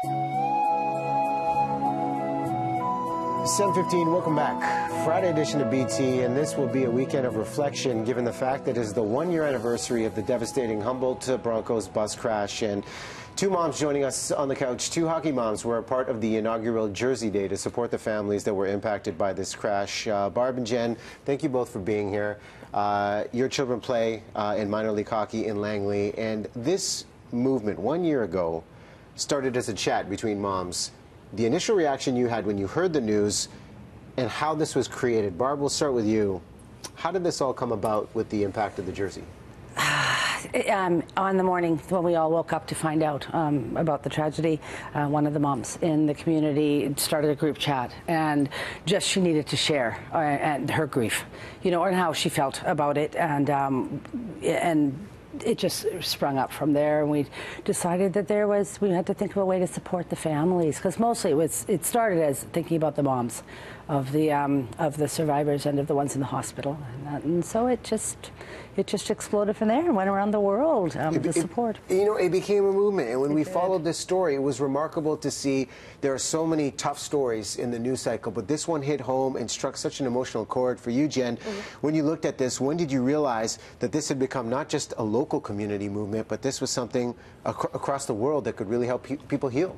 715, welcome back. Friday edition of BT, and this will be a weekend of reflection given the fact that it is the one year anniversary of the devastating Humboldt Broncos bus crash. And two moms joining us on the couch, two hockey moms were a part of the inaugural Jersey Day to support the families that were impacted by this crash. Uh, Barb and Jen, thank you both for being here. Uh, your children play uh, in minor league hockey in Langley, and this movement one year ago started as a chat between moms the initial reaction you had when you heard the news and how this was created. Barb, we'll start with you. How did this all come about with the impact of the jersey? Um, on the morning when we all woke up to find out um, about the tragedy, uh, one of the moms in the community started a group chat, and just she needed to share uh, and her grief, you know, and how she felt about it, and um, and it just sprung up from there, and we decided that there was we had to think of a way to support the families because mostly it was it started as thinking about the moms of the um, of the survivors and of the ones in the hospital, and, that, and, so it just it just exploded from there and went around the world. Um, it, the support. It, you know, it became a movement, and when it we did. followed this story, it was remarkable to see. There are so many tough stories in the news cycle, but this one hit home and struck such an emotional chord for you, Jen. Mm-hmm. When you looked at this, when did you realize that this had become not just a local community movement, but this was something ac- across the world that could really help pe- people heal?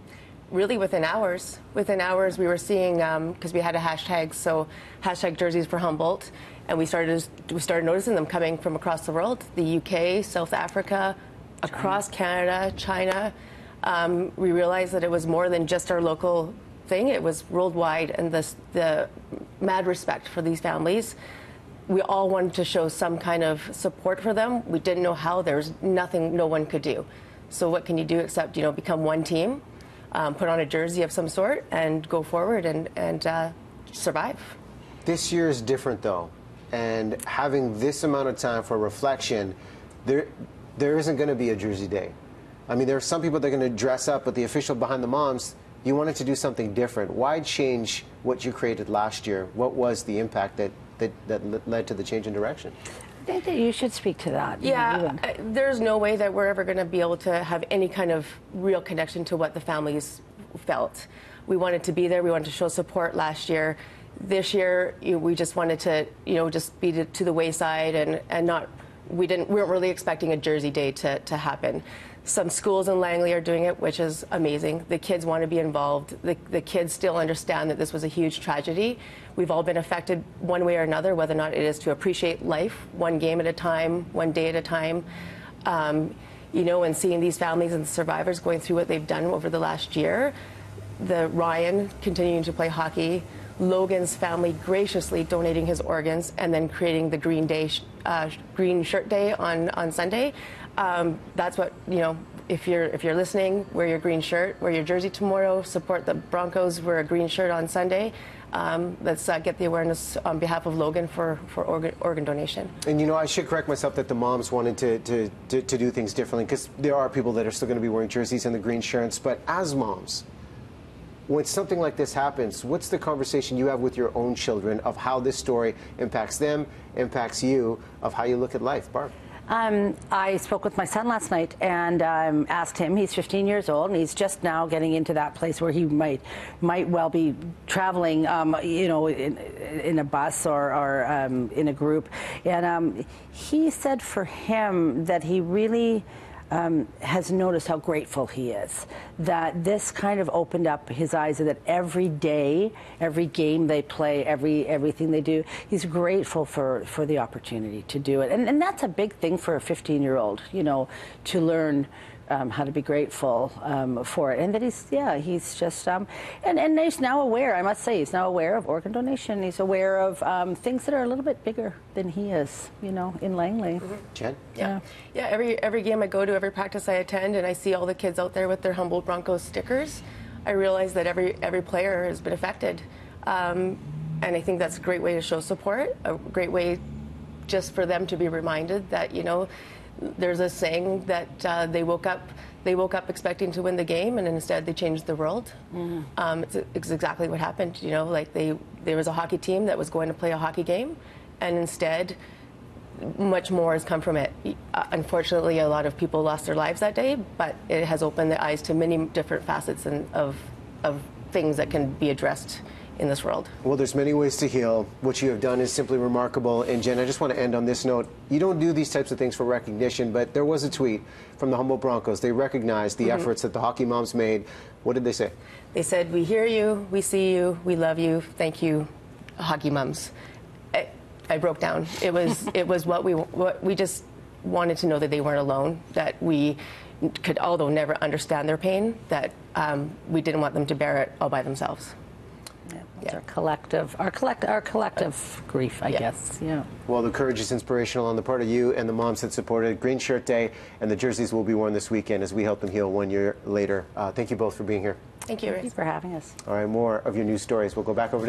really within hours. Within hours, we were seeing because um, we had a hashtag, so hashtag jerseys for Humboldt, and we started we started noticing them coming from across the world, the UK, South Africa, across Canada, China. Um, we realized that it was more than just our local thing; it was worldwide, and the the mad respect for these families. We all wanted to show some kind of support for them. We didn't know how. There's nothing no one could do. So what can you do except you know become one team? um, put on a jersey of some sort and go forward and, and uh, survive. This year is different though, and having this amount of time for reflection, there there isn't going to be a Jersey Day. I mean, there are some people that are going to dress up, but the official behind the moms, you wanted to do something different. Why change what you created last year? What was the impact that, that, that led to the change in direction? I think that you should speak to that. Yeah, uh, there's no way that we're ever going to be able to have any kind of real connection to what the families felt. We wanted to be there. We wanted to show support last year. This year, you know, we just wanted to, you know, just be to, to the wayside and, and not. We didn't. We weren't really expecting a Jersey Day to, to happen. Some schools in Langley are doing it, which is amazing. The kids want to be involved. The, the kids still understand that this was a huge tragedy. We've all been affected one way or another, whether or not it is to appreciate life one game at a time, one day at a time. Um, you know, and seeing these families and survivors going through what they've done over the last year. The Ryan continuing to play hockey, Logan's family graciously donating his organs, and then creating the Green Day, uh, Green Shirt Day on on Sunday um, that's what you know. If you're if you're listening, wear your green shirt, wear your jersey tomorrow. Support the Broncos. Wear a green shirt on Sunday. Um, let's uh, get the awareness on behalf of Logan for, for organ, organ, donation. And you know, I should correct myself that the moms wanted to, to, to, to do things differently because there are people that are still going to be wearing jerseys and the green shirts. But as moms, when something like this happens, what's the conversation you have with your own children of how this story impacts them, impacts you, of how you look at life? Barb. Um, I spoke with my son last night and um, asked him. He's 15 years old and he's just now getting into that place where he might might well be traveling, um, you know, in, in, a bus or, or um, in a group. And um, he said for him that he really um, has noticed how grateful he is that this kind of opened up his eyes and that every day, every game they play, every everything they do, he's grateful for, for the opportunity to do it. And, and that's a big thing for a 15 year old, you know, to learn um, how to be grateful um, for it, and that he's yeah he's just um, and and he's now aware. I must say he's now aware of organ donation. He's aware of um, things that are a little bit bigger than he is. You know, in Langley. Mm-hmm. Jen. Yeah. yeah, yeah. Every every game I go to, every practice I attend, and I see all the kids out there with their Humboldt Broncos stickers. I realize that every every player has been affected. Um, and I think that's a great way to show support, a great way just for them to be reminded that, you know, there's a saying that uh, they woke up they woke up expecting to win the game and instead they changed the world mm. um, it's, it's, exactly what happened you know like they there was a hockey team that was going to play a hockey game and instead much more has come from it. Uh, unfortunately, a lot of people lost their lives that day, but it has opened the eyes to many different facets and of, of things that can be addressed in this world. Well, there's many ways to heal. What you have done is simply remarkable. And Jen, I just want to end on this note. You don't do these types of things for recognition, but there was a tweet from the Humboldt Broncos. They recognized the efforts that the hockey moms made. What did they say? They said, We hear you, we see you, we love you, thank you, hockey moms." I, I broke down. It was, it was what, we, what we just wanted to know that they weren't alone, that we could, although never understand their pain, that um, we didn't want them to bear it all by themselves. Yeah, our collective, our collect, our collective grief, I Yeah. guess. Yeah. Well, the courage is inspirational on the part of you and the moms that supported Green Shirt Day, and the jerseys will be worn this weekend as we help them heal one year later. Uh, thank you both for being here. Thank you. Thank you for having us. All right, more of your news stories. We'll go back over to